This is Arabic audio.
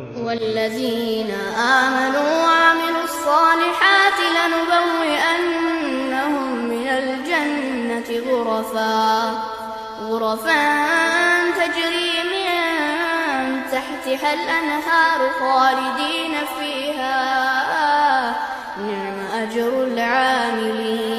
والذين آمنوا وعملوا الصالحات لنبوئنهم من الجنة غرفا. غرفا تجري من تحتها الأنهار خالدين فيها. نعم أجر العاملين.